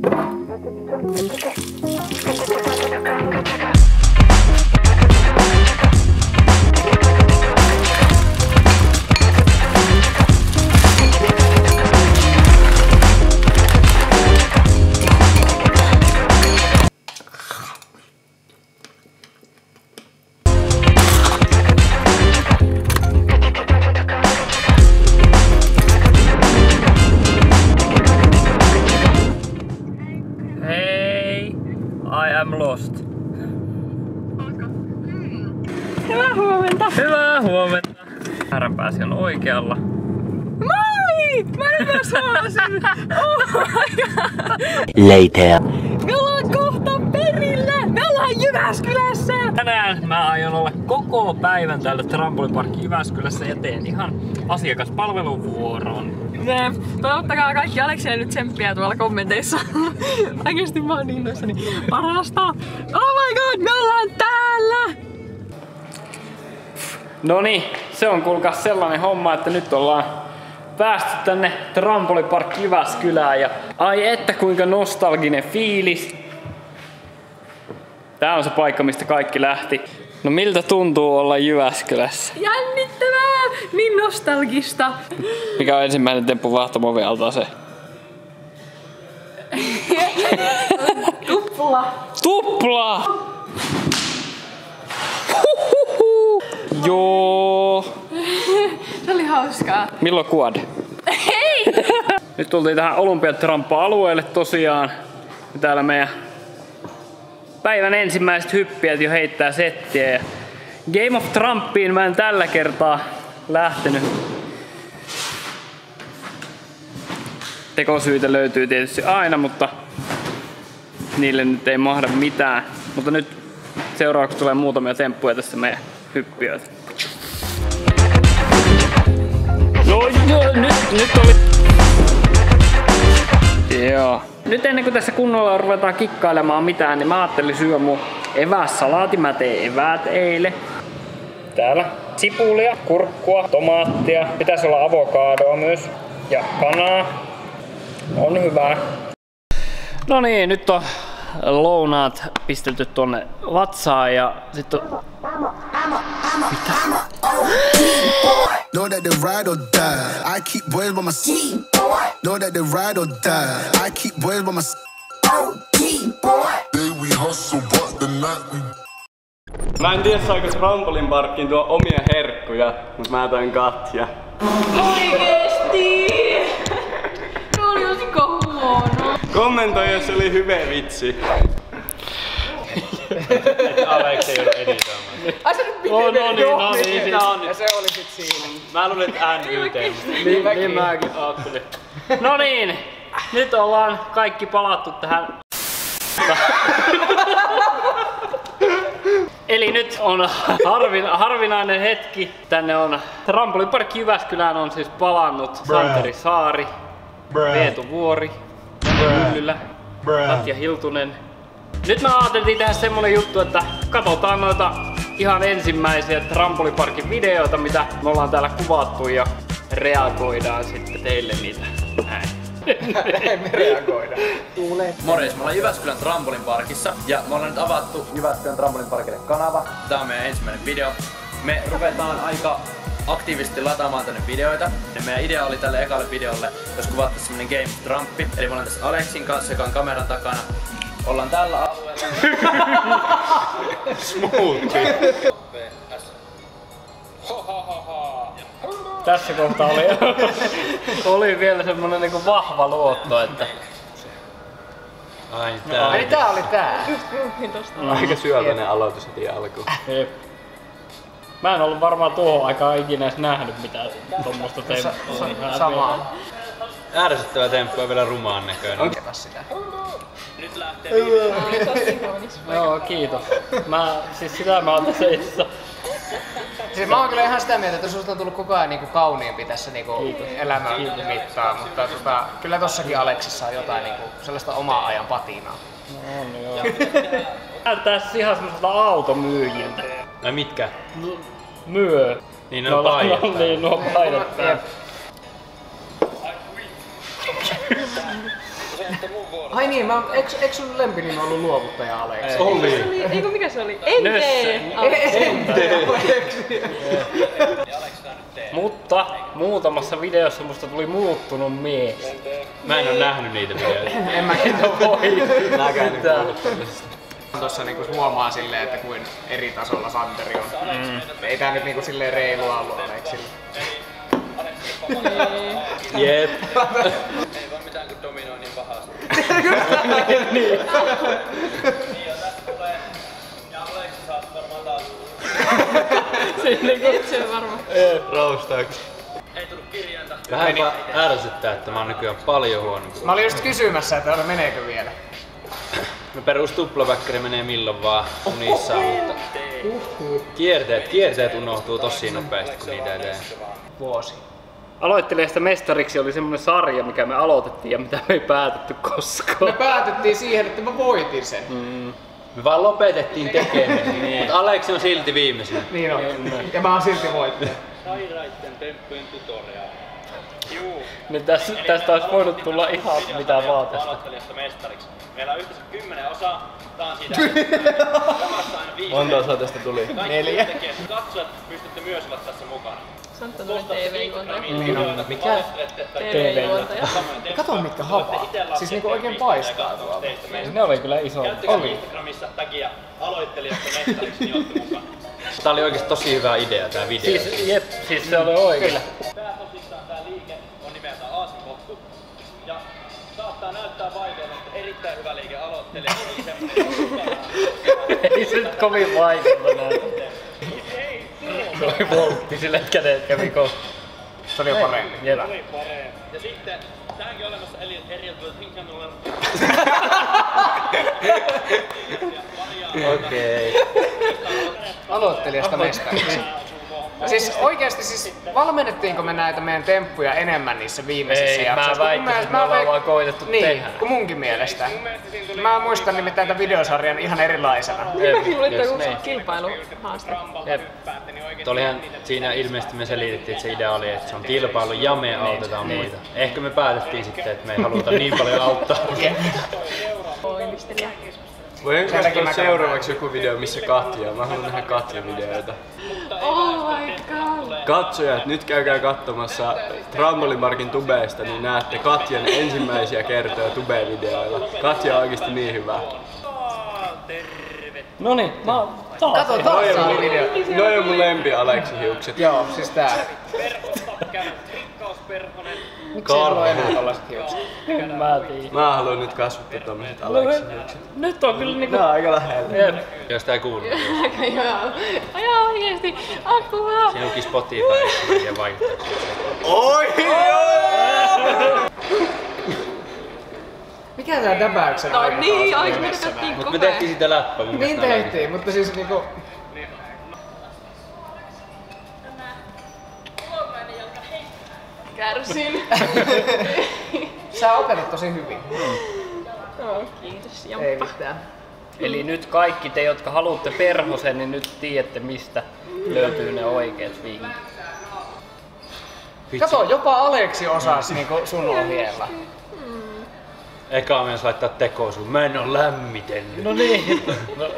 Thank you. I am lost. Hyvää huomenta. Hyvää huomenta. Määränpääsi on oikealla. Moi! Mä nyt myös huomasin. Oh my god. Later. Me ollaan kohta perillä. Me ollaan Jyväskylässä. Tänään mä aion olla koko päivän täällä Trampolipark Jyväskylässä ja teen ihan asiakaspalveluvuoron. Toivottakaa kaikki Aleksille nyt tsemppiä tuolla kommenteissa. Oikeesti mä oon niin innoissani. Parasta. Oh my god, me ollaan täällä. No niin, se on kuulkaa sellainen homma, että nyt ollaan päästy tänne Trampolipark Jyväskylään ja ai että kuinka nostalginen fiilis. Tää on se paikka, mistä kaikki lähti. No miltä tuntuu olla Jyväskylässä? Jännittävää. Niin nostalgista. Mikä on ensimmäinen temppu se? Tupla. Tupla! Huhhuhu. Joo. Se oli hauskaa. Milloin kuod? Hei! Nyt tultiin tähän Olympiatramppa-alueelle tosiaan. Täällä meidän päivän ensimmäiset hyppijät jo heittää settiä. Ja Game of Trumpiin mä en tällä kertaa lähtenyt. Tekosyitä löytyy tietysti aina, mutta niille nyt ei mahda mitään. Mutta nyt seuraavaksi tulee muutamia temppuja tässä meidän hyppiöitä. No joo, nyt, nyt oli... Joo. Nyt ennen kuin tässä kunnolla ruvetaan kikkailemaan mitään, niin mä ajattelin syödä mun evässalaati. Mä tein eväät eilen. Täällä sipulia, kurkkua, tomaattia. Pitäisi olla avokadoa myös. Ja kanaa. On hyvää. No niin, nyt on lounaat pistelty tonne vatsaan ja sitten on... Know that the ride or die. I keep boys by my side. Know that the ride or die. I keep boys by my side. Day we hustle, but the night we Mä en tiedä saako trampolin parkkiin tuo omia herkkuja, mutta mä toin Katja. Oikeesti! Se oli olisiko huono. Kommentoi, jos oli hyvä vitsi. Aleksi ei joudu editoimaan. Ai se nyt piti Oh, no niin, no niin. Siis, Ja se oli sit siinä. Mä luulin, että NYT. niin, niin mäkin ajattelin. No niin, nyt ollaan kaikki palattu tähän. Eli nyt on harvin, harvinainen hetki. Tänne on Trampolipark Jyväskylään on siis palannut Santeri Saari, Veetu Vuori, Janne Myllylä, Katja Hiltunen. Nyt me ajateltiin tehdä semmonen juttu, että katsotaan noita ihan ensimmäisiä Trampoliparkin videoita, mitä me ollaan täällä kuvattu ja reagoidaan sitten teille niitä. Näin. Morjes, me ollaan Jyväskylän trampolin parkissa ja me ollaan nyt avattu Jyväskylän trampolin parkille kanava. Tää on meidän ensimmäinen video. Me ruvetaan aika aktiivisesti lataamaan tänne videoita. Ja meidän idea oli tälle ekalle videolle, jos kuvattaisiin semmonen Game Trumpi. Eli me ollaan tässä Aleksin kanssa, joka on kameran takana. Ollaan tällä alueella. Tässä kohtaa oli, oli vielä semmonen niinku vahva luotto, että Ai tää. Eli tää oli tää. Aika syöpäinen aloitus heti alkuun. Jep. Mä en ollut varmaan tuohon aikaan ikinä edes nähnyt mitään tommosta temppua. Sama. Ärsyttävä temppu ja vielä rumaan näköinen. Onkepa sitä. Joo, kiitos. Mä, siis sitä mä oon tässä itse Siis mä oon kyllä ihan sitä mieltä, että susta on tullut koko ajan niinku kauniimpi tässä niinku elämän mittaan, mutta tota, kyllä tossakin Aleksissa on jotain niinku sellaista omaa ajan patinaa. on joo. Näyttää siis ihan semmoiselta automyyjiltä. Ai mitkä? Myö. Niin ne on paidat no, niin, nuo paidat Jep. päällä. Ai niin, mä, eikö, eikö sun lempinimi ollut luovuttaja Aleksi? Se oli, eikö mikä se oli? Ente! Mutta muutamassa videossa musta tuli muuttunut mies. Mä en oo nähnyt niitä videoita. En mäkin Voi. Mäkään Tuossa niinku huomaa silleen, että kuin eri tasolla Santeri on. Mm. Ei tää nyt niinku silleen reilua ollut Aleksille. Jep. varmaan taas Itse varma. Roustaaks. ei tullut kirjainta. Vähänpä ärsyttää, että mä oon nykyään paljon huonompi. Mä olin just kysymässä, että meneekö vielä. No perus tuplaväkkäri menee milloin vaan unissa, mutta kierteet, kierteet unohtuu tosi nopeasti, kun niitä ei tee. Vuosi. Aloittelijasta mestariksi oli semmonen sarja, mikä me aloitettiin ja mitä me ei päätetty Me koskaan. päätettiin siihen, että mä voitin sen. Me vaan lopetettiin tekeminen, mutta Aleksi on silti viimeisenä. Niin on. Ja mä oon silti voittaja. Sairaitten temppujen tutoriaali. Juu. Niin tästä, tästä olisi voinut tulla ihan mitä vaan tästä. Aloittelijasta mestariksi. Meillä on yhteensä kymmenen osaa. Tää on siitä jamassa aina viisi. Monta osaa tästä tuli? Kaikki Neljä. katsojat pystytte myös olla tässä mukana. Santa on TV-juontaja. Mikä? TV-juontaja. Kato mitkä hapaa. Siis niinku oikein paistaa tuolla. Ne oli kyllä iso. Instagramissa aloittelijasta mestariksi, niin mukana. Tää oli oikeesti tosi hyvä idea tää video. Siis, jep, siis se oli oikein. Päätosissaan tämä liike on nimeltään Aasinkohtu. Ja saattaa näyttää vaikealta, mutta erittäin hyvä liike aloittelee. Ei se nyt kovin vaikeeta näytä. Toi voltti sille kädet kävi. Se oli jo parempi. Jep. Ja sitten tähänkin on olemassa eri eriteltyt hinkanulla. Okei. Aloittelijasta mestariksi. Siis oikeesti siis valmennettiinko me näitä meidän temppuja enemmän niissä viimeisissä Ei, mä jaksoissa? Kun että me ollaan vaan koitettu niin, tehdä. kun munkin mielestä. Mä muistan nimittäin tämän videosarjan ihan erilaisena. Mäkin luulen, että kilpailuhaaste. Jep. Olihan siinä ilmeisesti me selitettiin, että se idea oli, että se on kilpailu ja me autetaan muita. Ehkä me päätettiin sitten, että me ei haluta niin paljon auttaa. Takia katsoa seuraavaksi joku video, missä Katja on? Mä haluan nähdä Katja-videoita. Oh my god. Katsojat, nyt käykää katsomassa Trampolimarkin tubeista, niin näette Katjan ensimmäisiä kertoja tube-videoilla. Katja on oikeesti niin hyvä. Noniin, mä oon taas. Kato taas Noi on mun, video. noi on mun lempi Aleksi hiukset. Joo, siis tää. Rikkausperhonen. Miksi ei sulla enää tollaset hiukset? En mä tiedä. Mä haluan nyt kasvattaa tommoset Aleksi hiukset. Nyt on kyllä niinku... Nää on aika lähellä. Jep. Jos tää ei kuulu. Aika joo. Ajaa oikeesti. Apua. Siinä onkin Spotify ja vaikuttaa. Oi! Mikä tää däbäyksen No aika niin, oli me mennessä katsottiin Mutta me komea. tehtiin sitä läppää mun Niin tehtiin, mutta siis niinku... Kärsin. Sä opetat tosi hyvin. Joo, kiitos Ei Jamppa. mitään. Eli nyt kaikki te, jotka haluatte perhosen, niin nyt tiedätte mistä löytyy ne oikeat vinkit. Kato, jopa Aleksi osasi niinku sun ohjeella. Eka myös laittaa tekoon sun. Mä en oo lämmitellyt. No niin. No,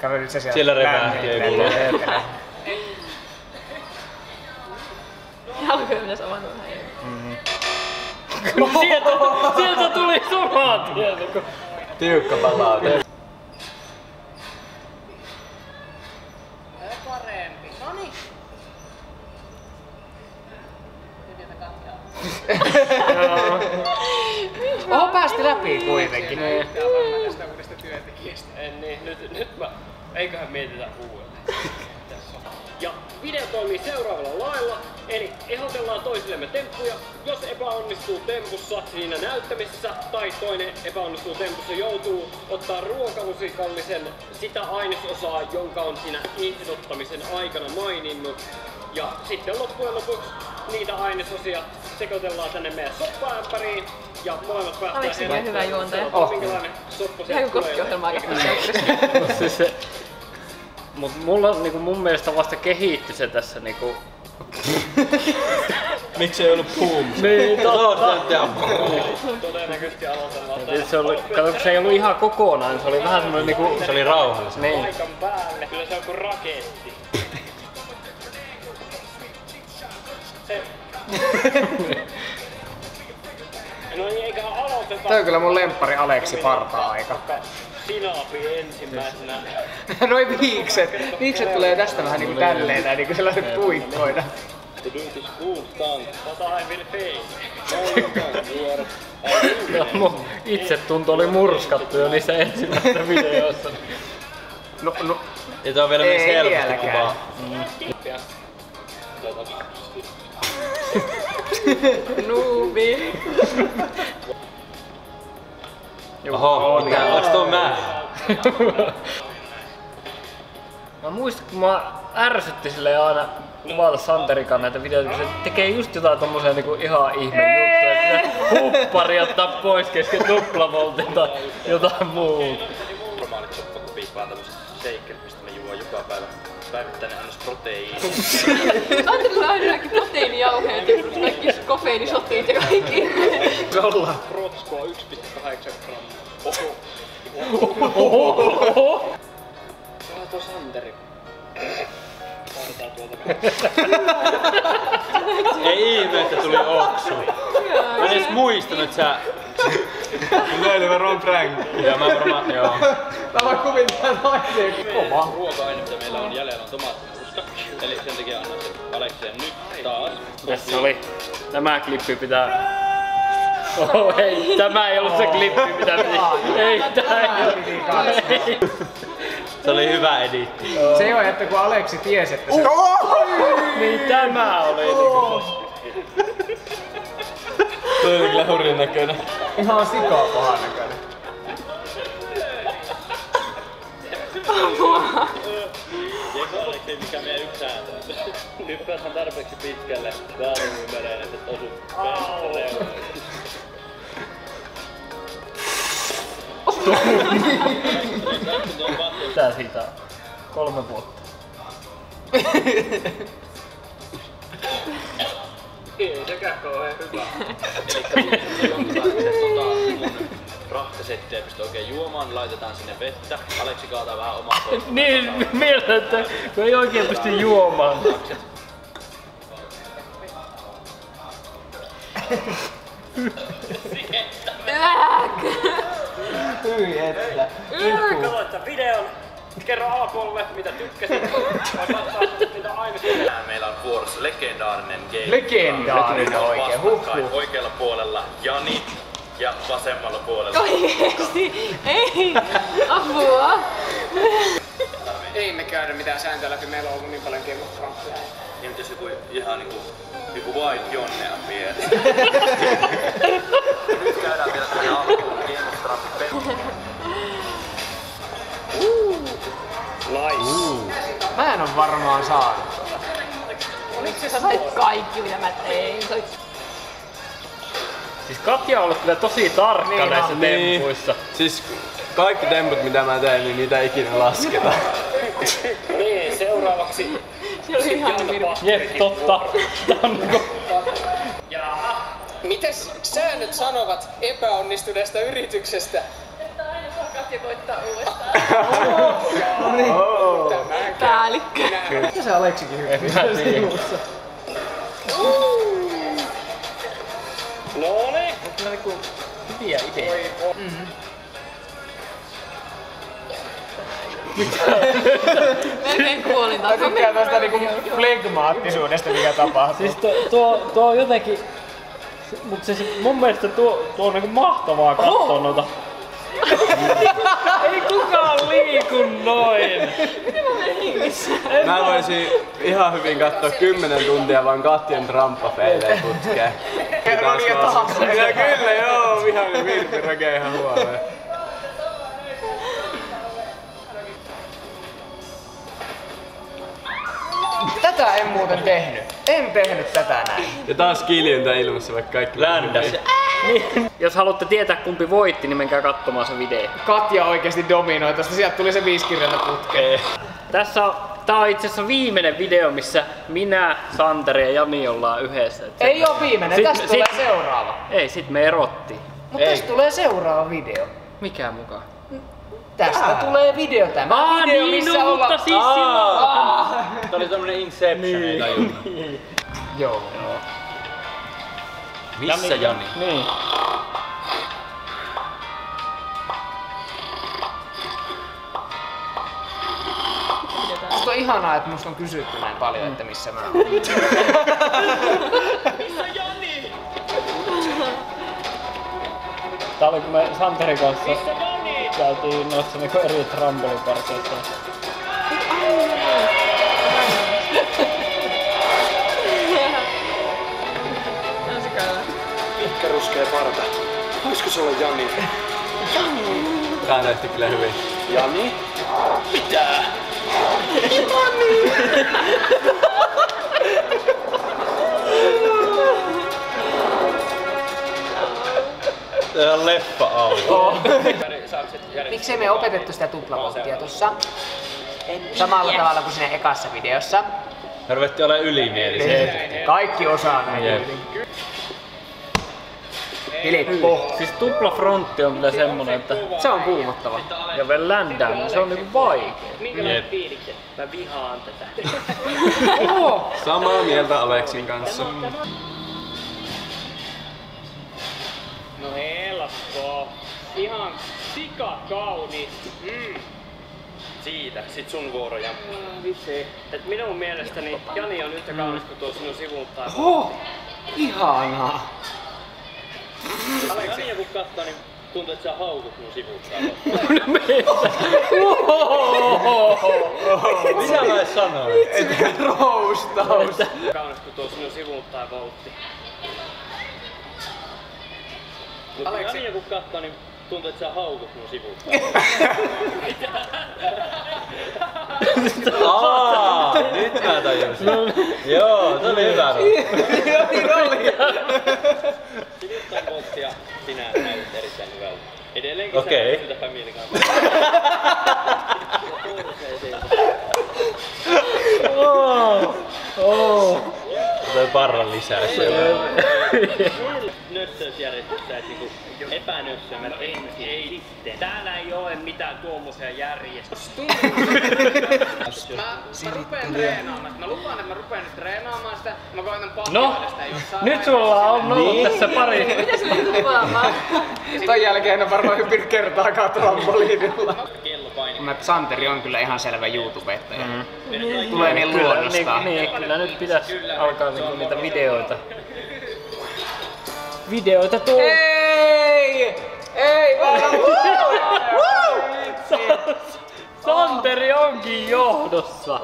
Kato nyt se sieltä. Siellä revähti, ei lämmittelee. Jalkoja pitäis avata vähän enemmän. sieltä, sieltä tuli saman tien. kun- Tiukka palaute. Oho, päästi läpi kuitenkin. En niin, nyt, nyt mä, eiköhän mietitä uudelleen. Ja video toimii seuraavalla lailla, eli ehdotellaan toisillemme temppuja. Jos epäonnistuu tempussa siinä näyttämisessä tai toinen epäonnistuu tempussa, joutuu ottaa ruokalusikallisen sitä ainesosaa, jonka on siinä ehdottamisen aikana maininnut. Ja sitten loppujen lopuksi niitä ainesosia sekoitellaan tänne meidän soppaämpäriin ja molemmat päästään Aleksi on hyvä juontaja. Oh. minkälainen soppa Ihan sieltä kuin tulee. kokkiohjelmaa. Mut siis se, mut mulla niinku mun mielestä vasta kehittyi se tässä niinku... Miksi ei ollut boom? Niin, totta. Todennäköisesti aloitellaan Ja Se, oli, kato, se ei ollut ihan kokonaan, se oli vähän semmoinen niinku... Se oli rauhallista. Niin. paikan päälle. Kyllä se on kuin raketti. No niin, eikä aloiteta. Toi on kyllä mun lemppari Aleksi parta-aika. Sinapi ensimmäisenä. Noi viikset. Viikset tulee tästä vähän niinku tälleen, näin niinku sellaiset puikkoina. Tota I will fake. Ja mun itsetunto oli murskattu jo niissä ensimmäisissä videoissa. No, no, Ja tää on vielä Ei niin helposti vieläkään. kuvaa. Nuubi. Oho, mikä, onks tuo mä? Mä muistan, kun mä ärsytti silleen aina kuvata Santerikan näitä videoita, kun se tekee just jotain tommosia niinku ihan ihme juttuja. Huppari ottaa pois kesken tuplavoltin tai jotain muuta. Normaalit soppakupit vaan tämmöset shakerit, mistä mä juon joka päivä. Päivittäinen annos proteiini. Antelilla on ainakin proteiinijauheet ja kaikki kofeiinisotit ja kaikki. ollaan. Rotskoa 1,8 grammaa. Tää tuo Santeri. Laitetaan tuolta Ei ihme, että tuli oksu. Mä en edes muistanut, että sä... Tää oli varmaan prank. Joo, mä varmaan, joo. Mä voin kuvitella naisen kova. Ruoka-aine, mitä meillä on jäljellä, on tomaattimuska. Eli sen takia annan sen Alekseen nyt taas. Tässä oli. Tämä klippi pitää... Oh, ei, tämä ei ollut se klippi, mitä piti. Ei, tää ei. Se oli hyvä editti. Se ei oo, että kun Aleksi tiesi, että se... Niin tämä oli niinku. Toi oli kyllä hurjan näköinen. Ihan sikaa pahan näköinen. Jeko Aleksei mikä meidän yksi sääntö. Nyt päästään tarpeeksi pitkälle. Väärin ymmärrän, että osu päästä. Tää siitä on? kolme vuotta. Ei sekään kauhean hyvä. Rahkasettiä ei pysty oikein juomaan, niin laitetaan sinne vettä. Aleksi kaataa vähän omaa pois. Niin, mieltä, että kun ei oikein pysty juomaan. Hyi että. Tämän videon. Kerro alapuolelle, mitä tykkäsit. Vai katsoa, mitä aina Tänään meillä on vuorossa legendaarinen game. Legendaarinen oikein. Oikealla puolella Jani ja vasemmalla puolella Oikeesti? Ei! Apua! Ei me käydä mitään sääntöä läpi, meillä on ollut niin paljon Game of Thronesia. Niin jos joku ihan niinku joku White Jonnea vielä. Nyt käydään vielä tähän alkuun Game of Thrones Nice. Mä en oo varmaan saanut. Miksi sä sait kaikki mitä mä tein? Sait Siis Katja on ollut kyllä tosi tarkka Niin näissä on, tempuissa. Siis kaikki temput mitä mä teen, niin niitä ei ikinä lasketa. Niin, seuraavaksi Se oli ihan. Jep, totta. Niinku... Mites säännöt sanovat epäonnistuneesta yrityksestä? Että aina saa Katja koittaa uudestaan. Päällikkö. Mitä se Aleksikin hyvä? Kyllä niinku hyviä ideoita. Melkein kuolin Mä taas. tykkään tästä niinku flegmaattisuudesta, mikä tapahtuu. Siis tuo, tuo, tuo on jotenkin... Mut siis mun mielestä tuo, tuo on niinku mahtavaa katsoa noita. Ei liiku noin! Mä voisin ihan hyvin katsoa 10 tuntia vaan Katjan ramppafeilejä putkeen. Kerro taas. Ja kyllä joo, vihainen virpi rakee ihan huoleen. Tätä en muuten tehnyt. En tehnyt tätä näin. Ja taas kiljunta ilmassa vaikka kaikki Ländäs. Niin. Jos haluatte tietää kumpi voitti, niin menkää katsomaan se video. Katja oikeesti dominoi tosta. Sieltä tuli se viisi kirjainta putkeen. Tässä on tää on itse asiassa viimeinen video, missä minä, Santeri ja Jani ollaan yhdessä. Et Ei oo viimeinen, Sit- tästä sit- tulee seuraava. Ei, sit me erottiin. Mutta tästä tulee seuraava video. Mikä mukaan? Tästä tulee video tämä Aa, video, niin, missä no, ollaan... mutta siis silloin. Tää oli tämmönen Inception, ei tajunnut. Joo. Missä Jani? Niin. Musta on ihanaa, että musta on kysytty näin paljon, että missä mä oon. Tää oli kun me Santerin kanssa käytiin noissa niinku eri trampoliparkeissa. Ruskea parta. Voisiko se olla Jani? Tää näytti kyllä hyvin. Jani? Tää on leffa auto. Miksei me opetettu sitä tuplavolttia tossa? Samalla tavalla kuin siinä ekassa videossa. Me ruvettiin olemaan ylimielisiä. Kaikki osaa näin. Jep. Filippo. Siis tupla frontti on kyllä semmonen, että Se on kuumottava. ja vielä ländää, niin se on niinku vaikea. Minkälaiset fiilikset? Mä vihaan tätä. Samaa mieltä Aleksin kanssa. No helppo. Ihan sika kaunis. Mm. Siitä, sit sun vuoro ja Vitsi. Et minun mielestäni Jani on yhtä kaunis kuin tuo sinun sivulta. Oh, ihanaa. Jani joku katsoo, niin tuntuu, että sä haukut mun sivulta. Mitä mä sanoin? Roustaus. kaunis kuin tuo sinun voltti. Mutta Jani joku katsoo, niin tuntuu, että sä haukut mun sivulta. Aa, nyt mä tajusin. Joo, se oli hyvä. Sivulta on voltti ja sinä näytät erittäin hyvältä. Edelleenkin Okei. sä siltä mielikantaa. Toi parran lisää siellä. Nössöysjärjestyksessä, että niinku epänössö, mä en, ei sitten. Täällä ei ole mitään tuommoisia järjestyksiä. Mä, mä rupeen treenaamaan. Mä lupaan, että mä rupeen nyt treenaamaan sitä. Mä koitan No, sitä jossain nyt sulla on ollut tässä pari. Mitä se nyt lupaamaan? Ton jälkeen en ole varmaan hyppinyt kertaakaan trampoliinilla. Kello paini. Mä Santeri on kyllä ihan selvä YouTubettaja. Mm. Tulee niin Kyllä, luonnostaan. niin, niin, kyllä nyt pitäisi alkaa niinku niitä videoita. Videoita tuu. Ei! Ei vaan! Santeri onkin johdossa.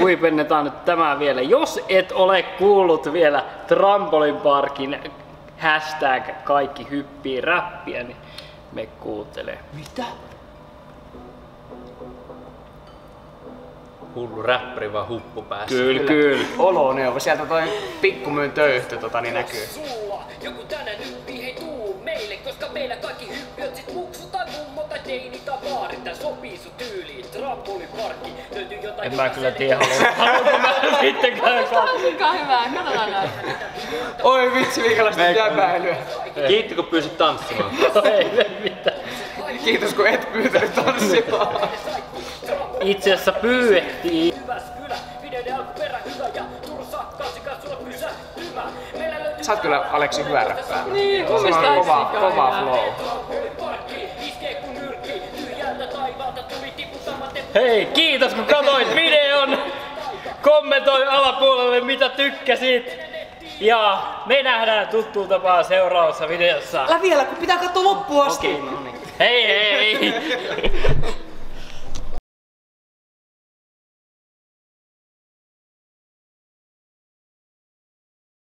Huipennetaan nyt tämä vielä. Jos et ole kuullut vielä Trampolin Parkin hashtag kaikki hyppii räppiä, niin me kuuntele. Hullu räppäri vaan huppu päässä. Kyllä, kyllä. Oloneuvo, sieltä toi pikkumyyn töyhtö tota, niin näkyy. Sopii sun tyyliin, trampoliparkki, löytyy jotain En mä kyllä tiedä, haluan- haluanko mä sittenkään Tää on hyvää, katsotaan näin. Oi vitsi, minkälaista jäbäilyä. Kiitti kun pyysit tanssimaan. Ei me mitään. Kiitos kun et pyytänyt tanssimaan. Itse asiassa pyydettiin. Sä oot kyllä Aleksi hyvä räppää. Niin, kuulostaa on kova, flow. Hei, kiitos kun katsoit videon. Kommentoi alapuolelle mitä tykkäsit. Ja me nähdään tuttuun tapaan seuraavassa videossa. Älä vielä, kun pitää katsoa loppuun asti. Hei hei hei!